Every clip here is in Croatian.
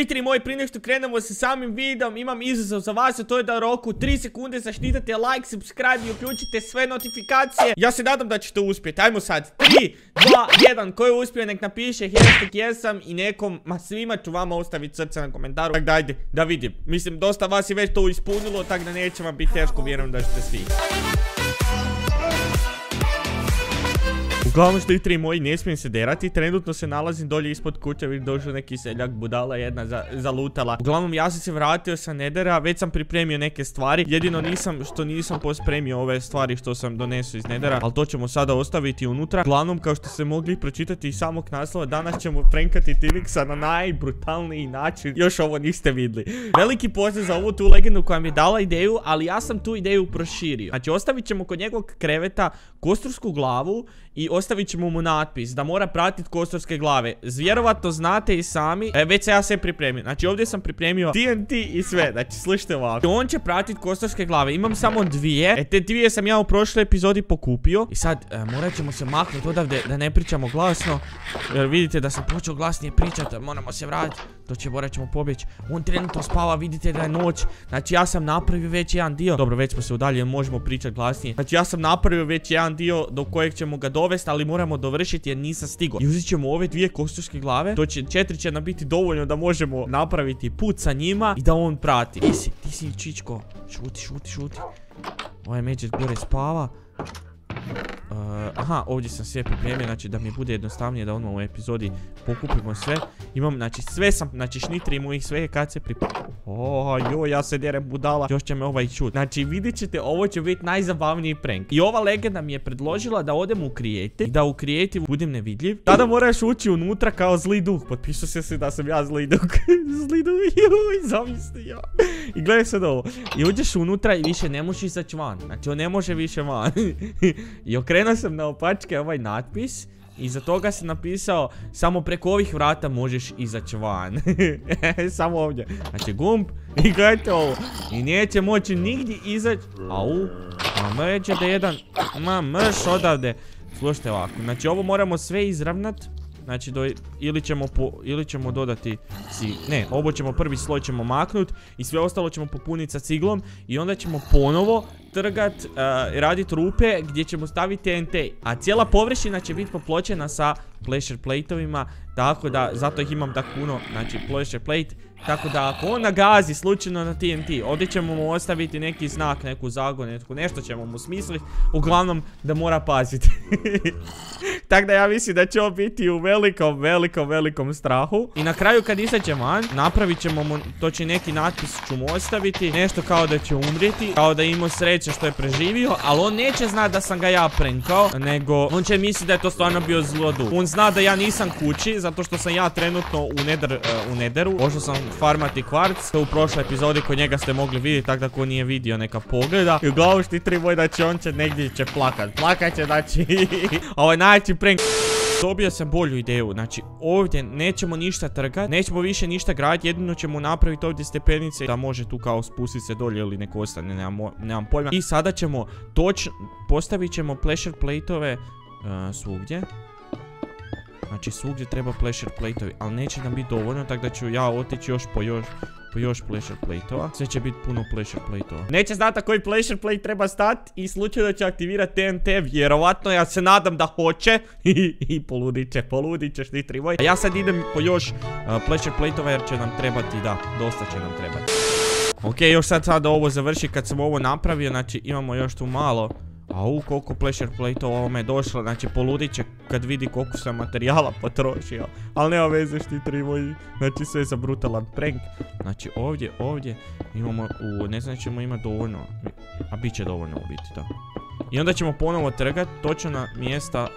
Litri moji, prije nešto krenemo sa samim videom, imam izazov za vas, a to je da roku 3 sekunde zaštitate like, subscribe i uključite sve notifikacije. Ja se nadam da ćete uspjeti, ajmo sad, 3, 2, 1, ko je uspio nek napiše hashtag jesam i nekom, ma svima ću vama ostaviti srce na komentaru. Tako da ajde, da vidim, mislim dosta vas je već to ispunilo, tako da neće vam biti teško, vjerujem da ćete svi. Uglavnom što tri moji, ne smijem se derati, trenutno se nalazim dolje ispod kuće, vidim došao neki seljak, budala jedna zalutala. Uglavnom ja sam se vratio sa nedera, već sam pripremio neke stvari, jedino nisam, što nisam pospremio ove stvari što sam donesao iz nedera, ali to ćemo sada ostaviti unutra. Uglavnom kao što ste mogli pročitati iz samog naslova, danas ćemo prenkati Tilixa na najbrutalniji način, još ovo niste vidjeli. Veliki pozdrav za ovu tu legendu koja mi je dala ideju, ali ja sam tu ideju proširio. Znači ostavit ćemo kod njegovog kreveta kostursku glavu i ostavit ćemo mu natpis da mora pratiti kostorske glave. Vjerovatno znate i sami, e, već se ja sve pripremio. Znači ovdje sam pripremio TNT i sve, znači slušajte ovako. On će pratiti kostorske glave, imam samo dvije, e te dvije sam ja u prošloj epizodi pokupio. I sad e, morat ćemo se maknuti odavde da ne pričamo glasno, jer vidite da sam počeo glasnije pričati, moramo se vratiti. To će morat ćemo pobjeći. On trenutno spava, vidite da je noć. Znači ja sam napravio već jedan dio. Dobro, već smo se udaljili, možemo pričati glasnije. Znači ja sam napravio već jedan dio do kojeg ćemo ga dovesti, ali moramo dovršiti jer nisam stigao. I uzet ćemo ove dvije kosturske glave. To će, četiri će nam biti dovoljno da možemo napraviti put sa njima i da on prati. Ti si, ti si čičko. Šuti, šuti, šuti. Ovaj međer gore spava. Uh, aha, ovdje sam sve pripremio, znači da mi bude jednostavnije da ono u epizodi pokupimo sve. Imam, znači sve sam, znači šnitrimo ih sve kad se pripremio. O, joj, ja se derem budala. Još će me ovaj čut. Znači, vidjet ćete, ovo će biti najzabavniji prank. I ova legenda mi je predložila da odem u Creative i da u Creative budem nevidljiv. Tada moraš ući unutra kao zli duh. Potpisao se se da sam ja zli duh. zli duh, joj, zamisli ja. I gledaj sad ovo. I uđeš unutra i više ne možeš izaći van. Znači, on ne može više van. I okrenuo sam na opačke ovaj natpis. I za toga sam napisao samo preko ovih vrata možeš izaći van. samo ovdje. Znači gumb i gledajte ovo. I neće moći nigdje izaći. Au. Ma reće da jedan. Ma mrš odavde. Slušajte ovako. Znači ovo moramo sve izravnat. Znači do, ili, ćemo ili ćemo dodati si, ne, ovo ćemo prvi sloj ćemo maknut i sve ostalo ćemo popuniti sa ciglom i onda ćemo ponovo trgat, uh, radit rupe gdje ćemo staviti TNT. A cijela površina će biti popločena sa pleasure plateovima, tako da, zato ih imam tako puno, znači pleasure plate tako da ako on nagazi slučajno na TNT, ovdje ćemo mu ostaviti neki znak, neku zagonetku, nešto ćemo mu smisliti. Uglavnom da mora paziti. Tako da ja mislim da će on biti u velikom, velikom, velikom strahu. I na kraju kad izađe van, napravit ćemo mu, to će neki natpis ću mu ostaviti. Nešto kao da će umrijeti, kao da ima sreće što je preživio. Ali on neće znati da sam ga ja prenkao, nego on će misliti da je to stvarno bio zlodu. On zna da ja nisam kući, zato što sam ja trenutno u, neder, uh, u nederu. Pošto sam farmati kvarc. U prošloj epizodi kod njega ste mogli vidjeti, tako da ko nije vidio neka pogleda. I uglavnom što tri da će on će negdje će plakat. Plakat će, znači, ovaj najveći prank. Dobio sam bolju ideju, znači ovdje nećemo ništa trgati, nećemo više ništa graditi, jedino ćemo napraviti ovdje stepenice da može tu kao spustiti se dolje ili neko ostane, nemam, pojma. I sada ćemo točno, postavit ćemo pleasure plateove uh, svugdje. Znači svugdje treba pleasure plate ali neće nam biti dovoljno, tako da ću ja otići još po još po još pleasure plate-ova. Sve će biti puno pleasure plate-ova. Neće znati koji pleasure plate treba stati i slučajno će aktivirati TNT. Vjerovatno, ja se nadam da hoće. I poludit će, poludit ćeš ti trivoj. A ja sad idem po još pleasure plate-ova jer će nam trebati, da, dosta će nam trebati. Ok, još sad sad ovo završi kad sam ovo napravio, znači imamo još tu malo Au, koliko pleasure plate ovome je došlo, znači poludit će kad vidi koliko sam materijala potrošio. Ali nema veze tri moji, znači sve za brutalan prank. Znači ovdje, ovdje imamo, u, ne znam ćemo imati dovoljno, a bit će dovoljno u biti, da. I onda ćemo ponovo trgati točno na mjesta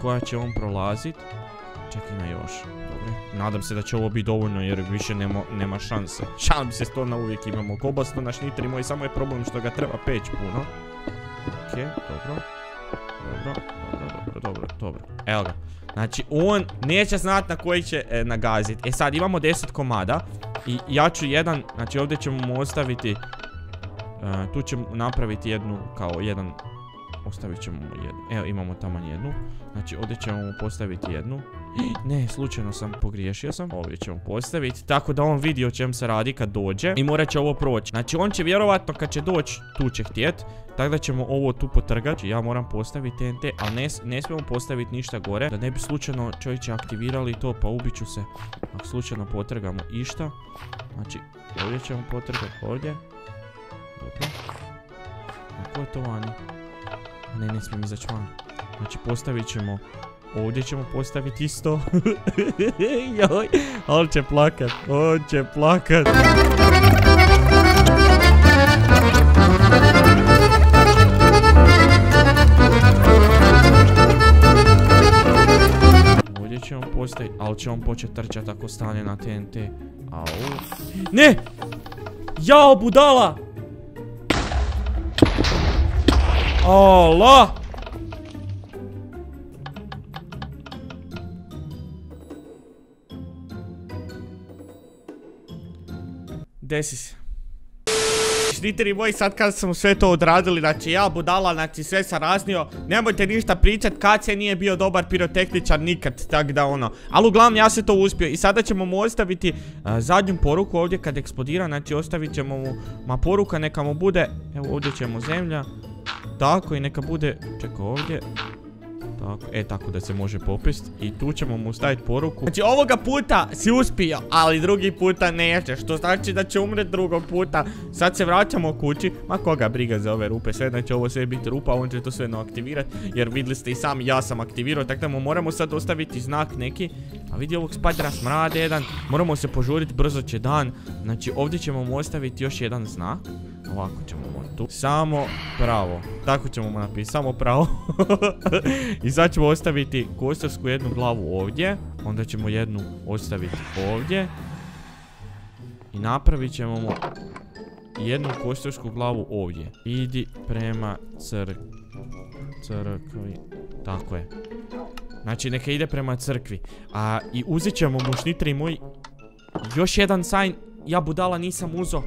koja će on prolazit. Čekaj, ima još. Dobre. Nadam se da će ovo biti dovoljno jer više nema, nema šanse. Šalim se to na uvijek imamo kobasno na šnitri moj, samo je problem što ga treba peć puno. Ok, dobro. Dobro, dobro, dobro, dobro, dobro. Evo ga. Znači, on neće znat na koji će e, nagaziti. E sad, imamo 10 komada. I ja ću jedan, znači ovdje ćemo mu ostaviti... E, tu ćemo napraviti jednu, kao jedan... Ostavit ćemo jednu. Evo, imamo tamo jednu. Znači, ovdje ćemo mu postaviti jednu. Ne, slučajno sam pogriješio sam. Ovdje ćemo postaviti. Tako da on vidi o čem se radi kad dođe. I morat će ovo proći. Znači on će vjerovatno kad će doći tu će htjet. Tako da ćemo ovo tu potrgati. Ja moram postaviti TNT. Ali ne, smijemo postaviti ništa gore. Da ne bi slučajno čovječe aktivirali to. Pa ubit ću se. Ako slučajno potrgamo išta. Znači ovdje ćemo potrgati ovdje. Dobro. Kako je to vani? Ne, ne smijem izaći van. Znači postavit ćemo Ovdje ćemo postaviti isto. Joj, on će plakat, on će plakat. Ovdje ćemo postaviti, ali će on početi trčati ako stane na TNT. Au. Ne! Jao, budala! Allah! Desi se. Štiteri moji, sad kad smo sve to odradili, znači ja budala, znači sve sam raznio, nemojte ništa pričat, se nije bio dobar pirotehničar nikad, tak da ono. Ali uglavnom ja se to uspio i sada ćemo mu ostaviti zadnju poruku ovdje kad eksplodira, znači ostavit ćemo mu, ma poruka neka mu bude, evo ovdje ćemo zemlja, tako i neka bude, čekaj ovdje, tako, e tako da se može popist I tu ćemo mu staviti poruku. Znači ovoga puta si uspio Ali drugi puta neće Što znači da će umret drugog puta. Sad se vraćamo kući. Ma koga briga za ove rupe Sve znači ovo sve biti rupa On će to sve aktivirati Jer vidjeli ste i sami ja sam aktivirao Tako da mu moramo sad ostaviti znak neki. A vidi ovog spadra smrade jedan. Moramo se požuriti brzo će dan. Znači ovdje ćemo mu ostaviti još jedan znak Ovako ćemo tu. Samo pravo. Tako ćemo mu napisati. Samo pravo. I sad ćemo ostaviti kostarsku jednu glavu ovdje. Onda ćemo jednu ostaviti ovdje. I napravit ćemo mu jednu kostarsku glavu ovdje. Idi prema cr... crkvi. Tako je. Znači neka ide prema crkvi. A i uzet ćemo mu šnitri moj još jedan sajn ja budala nisam uzo.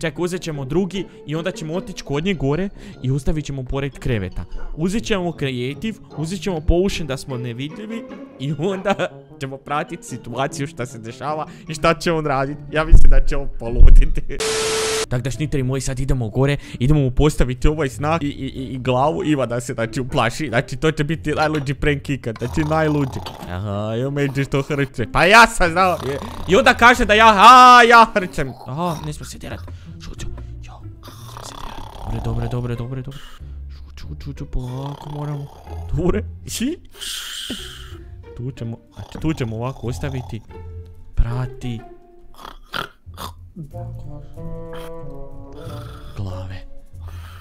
Ček, uzet ćemo drugi i onda ćemo otići kod nje gore i ustavit ćemo pored kreveta. Uzet ćemo creative, uzet ćemo potion da smo nevidljivi i onda ćemo pratiti situaciju šta se dešava i šta će on raditi. Ja mislim da će on poluditi. Tako da šniteri moji sad idemo gore, idemo mu postaviti ovaj znak i, i, i glavu da se znači uplaši. Znači to će biti najluđi prank ikad, znači najluđi. Aha, jo među što hrče. Pa ja sam znao. I onda kaže da ja, a ja hrčem. Aha, ne smo se djerat. Šuću, jo, se. Dobre, dobre, dobre, dobre. Šuću, šuću, polako moramo. Dobre, Tu ćemo, znači tu ćemo ovako ostaviti. Prati. Glave.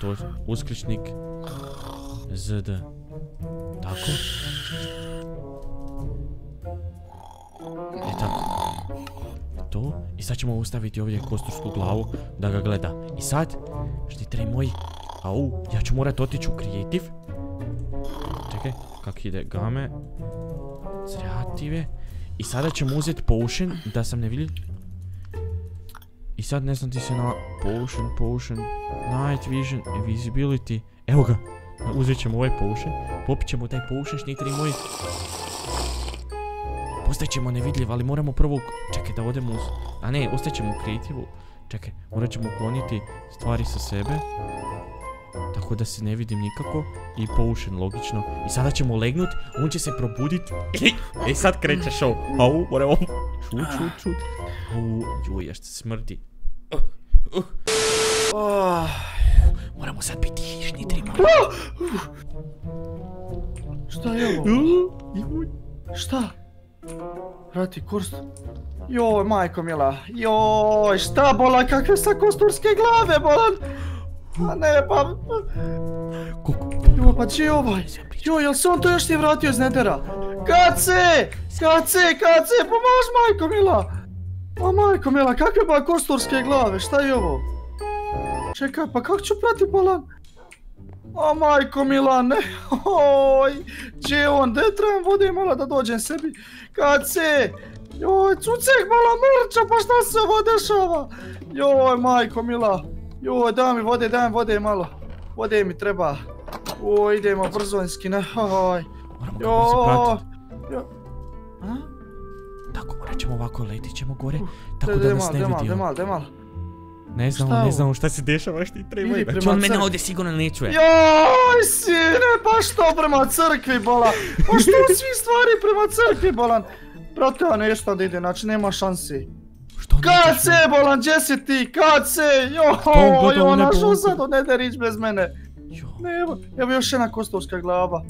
To je uskličnik. ZD. Tako. E tako. To. I sad ćemo ustaviti ovdje kostursku glavu da ga gleda. I sad, štiteri moji. Au, ja ću morat otići u creative. Čekaj, kak ide game. Kreative. I sada ćemo uzeti potion da sam ne vidio. I sad ne znam ti se na potion, potion, night vision, invisibility. Evo ga. Uzet ćemo ovaj potion. Popit ćemo taj potion, šnitri moji. Postaćemo nevidljiv, ali moramo prvo... Čekaj, da odemo uz... A ne, ostaćemo u kreativu. Čekaj, morat ćemo ukloniti stvari sa sebe. Tako da se ne vidim nikako. I potion, logično. I sada ćemo legnut, on će se probudit. E, sad kreće show. Au, moramo... Šut, šut, šut. Au, juj, što smrdi. Moramo sad biti hišni, trima. Šta je ovo? Šta? Rati, kurst. Joj, majko mila. Joj, šta bola, kakve sa kosturske glave bolan? A ne, pa... Joj, pa či ovaj? Joj, jel se on to još nije vratio iz Nedera? Kace! Kace, kace, pomož majko mila! O majko mila, kakve ba kosturske glave, šta je ovo? Čekaj, pa kako ću prati bolan? O majko mila, ne, oj, gdje je on, gdje trebam vode malo da dođem sebi? Kace! Joj, cucek malo mrča, pa šta se ovo dešava? Joj, majko mila. Joj, daj mi vode, daj mi vode malo. Vode mi treba. O, idemo brzonski, ne, oj. Moramo ga brzo pratit. A? Tako, morat ćemo ovako, letit ćemo gore, tako da nas mal, ne daj mal, vidi. daj on. mal, daj mal. Ne Šta znamo, ne ovo? znamo šta se dešava, šta ti treba. Znači prema on mene ovdje sigurno ne čuje. Joj, sine, pa što prema crkvi bolan? Pa što svi stvari prema crkvi bolan? Brate, ja nešto da ide, znači nema šansi. Što Kad se bolan, gdje si ti? Kad se? u nebo što opet? sad ne da rić bez mene. Jo. Ne, evo, još jedna kostovska glava.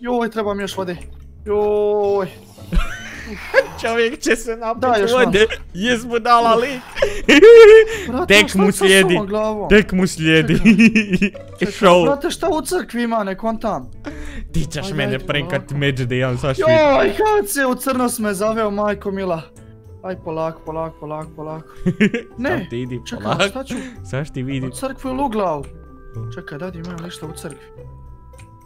Joj, trebam još vode. Joj. Čovjek će se Da, napiti vode. Jes mu dala lik. Tek mu slijedi. Tek mu slijedi. Show. Brate, šta u crkvi ima, ne kontam. Ti ćeš mene prenkat među da imam svaš vid. Joj, kad se u crno me zaveo, majko mila. Aj, polako, polako, polako, polako. Ne, Sam ti idi čekaj, polako. šta ću? Saš ti vidi. U crkvi u Luglav. Čekaj, daj, imam ništa u crkvi.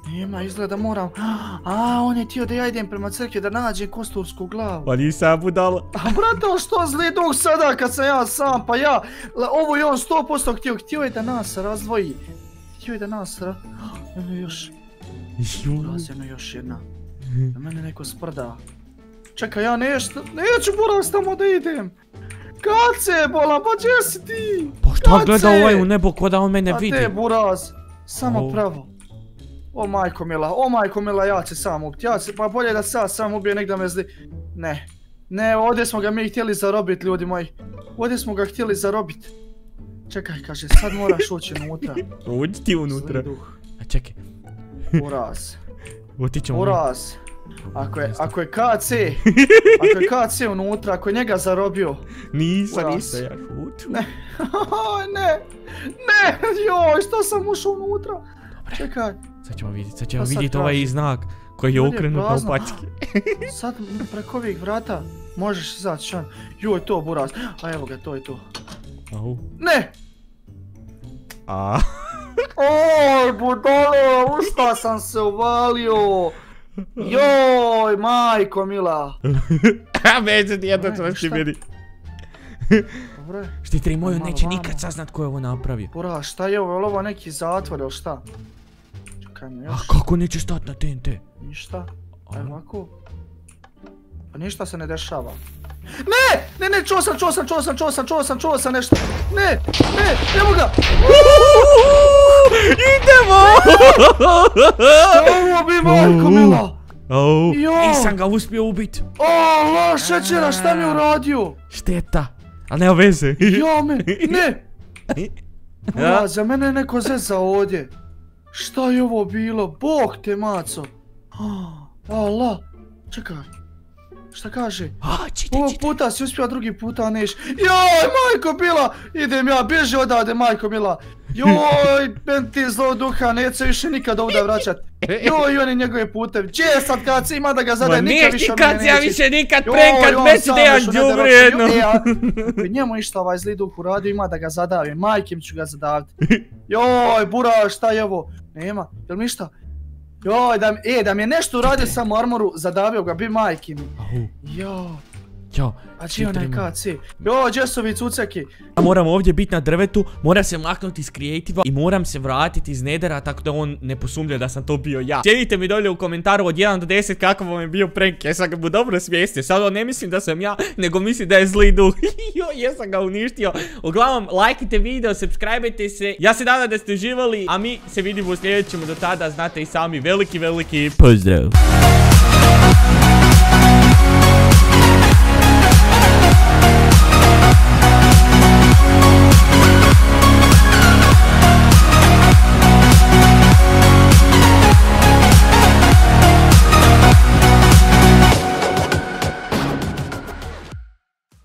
Nema, izgleda moram... A, on je htio da ja idem prema crkvi da nađem kostursku glavu. Pa nisam budala. A brate, ali što zli duh sada kad sam ja sam, pa ja, ovo je on 100% htio, htio je da nas razdvoji. Htio je da nas ra... Eno još, buraz, eno još jedna. Da mene neko sprda. Čekaj, ja nešto, neću buraz tamo da idem. Kad se bola, pa gdje si ti? Pa šta gleda ovaj u nebo ko da on mene A vidi? te buraz, samo pravo. O majko mila, o majko mila, ja ću sam ubiti, ja ću, pa bolje da ja sam ubije nek da me zli... Ne, ne, ovdje smo ga mi htjeli zarobit, ljudi moji. Ovdje smo ga htjeli zarobit. Čekaj, kaže, sad moraš ući unutra. Uđi ti unutra. A čekaj, buraz, otićemo mi. Ako je, ako je KC, ako je KC unutra, ako je njega zarobio. Nisam, nisam ja. Ne, ne, ne, joj, što sam ušao unutra? Čekaj, Sad ćemo vidjeti, sad ćemo Pa vidjeti ovaj znak koji je okrenut prazno. naopatke. Sad preko ovih vrata možeš izaći šan. Joj, to buraz. A evo ga, to je to. Au. Ne! A. Oj, budalo, u šta sam se uvalio? Joj, majko mila. A među jedno Ne, što ti šta? vidi. Dobro je. Štitri moju neće vamo. nikad saznat ko je ovo napravio. Buraz, šta je ovo? Je li ovo neki zatvor ili šta? Čekaj A još. kako neće stat na TNT? Ništa. Aj ovako. Pa ništa se ne dešava. Ne! Ne, ne, čuo sam, čuo sam, čuo sam, čuo sam, čuo sam, čuo sam nešto. Ne! Ne! Evo ga! Idemo! Ovo bi majko mila! Au, nisam ga uspio ubit. O, la šećera, šta mi je uradio? Šteta. Ali nema veze. Ja me, ne! Bura, za mene je neko zeza ovdje. Šta je ovo bilo? Bog te maco. Allah. Čekaj. Šta kaže? A, čitaj. puta si uspio, a drugi puta neš. Joj, majko Mila, idem ja, bježi odavde, majko Mila. Joj, ben ti zlo duha, neće više nikad ovdje vraćat. Joj, oni njegove putev. Gdje je sad kad ima da ga zadaje, nikad više od mene kad ja više nikad prenkat on već Dejan nederoku. jedno. E, njemu išta ovaj zli duh uradio, ima da ga zadavim, majkim ću ga zadaviti. Joj, bura, šta je ovo? Nema, jel mi šta? Joj, da mi, e, da mi je nešto uradio sam armoru, zadavio ga, bi majki mi. Au, Joj, Ćao. a onaj Čitaj, KC? Joj, gdje su ovi cuceki? Ja moram ovdje biti na drvetu, moram se maknuti iz creative i moram se vratiti iz nedera tako da on ne posumlja da sam to bio ja. Sjedite mi dolje u komentaru od 1 do 10 kakav vam je bio prank, jesam ga mu dobro svijestio, sad ne mislim da sam ja, nego mislim da je zli duh. Jo, jesam ga uništio. Uglavnom, lajkite video, subscribeajte se, ja se nadam da ste uživali, a mi se vidimo u sljedećem do tada, znate i sami, veliki, veliki pozdrav.